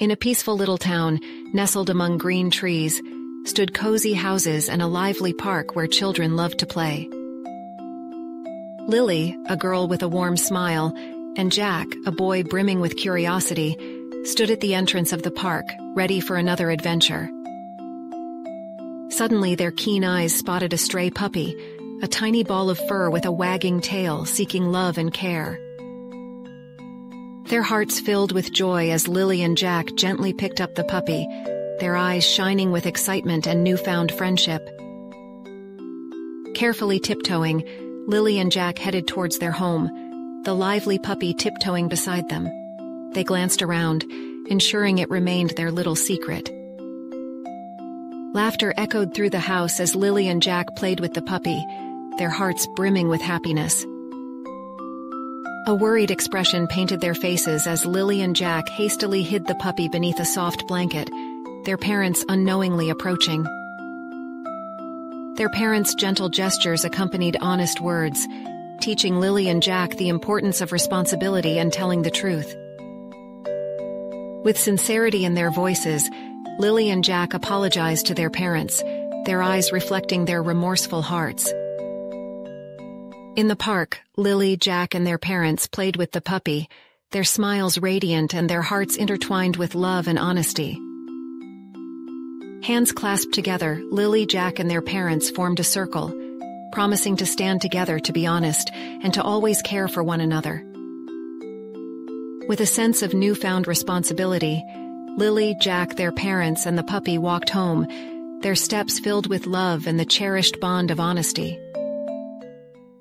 In a peaceful little town, nestled among green trees, stood cozy houses and a lively park where children loved to play. Lily, a girl with a warm smile, and Jack, a boy brimming with curiosity, stood at the entrance of the park, ready for another adventure. Suddenly, their keen eyes spotted a stray puppy, a tiny ball of fur with a wagging tail seeking love and care. Their hearts filled with joy as Lily and Jack gently picked up the puppy, their eyes shining with excitement and newfound friendship. Carefully tiptoeing, Lily and Jack headed towards their home, the lively puppy tiptoeing beside them. They glanced around, ensuring it remained their little secret. Laughter echoed through the house as Lily and Jack played with the puppy, their hearts brimming with happiness. A worried expression painted their faces as Lily and Jack hastily hid the puppy beneath a soft blanket, their parents unknowingly approaching. Their parents' gentle gestures accompanied honest words, teaching Lily and Jack the importance of responsibility and telling the truth. With sincerity in their voices, Lily and Jack apologized to their parents, their eyes reflecting their remorseful hearts. In the park, Lily, Jack, and their parents played with the puppy, their smiles radiant and their hearts intertwined with love and honesty. Hands clasped together, Lily, Jack, and their parents formed a circle, promising to stand together to be honest and to always care for one another. With a sense of newfound responsibility, Lily, Jack, their parents, and the puppy walked home, their steps filled with love and the cherished bond of honesty.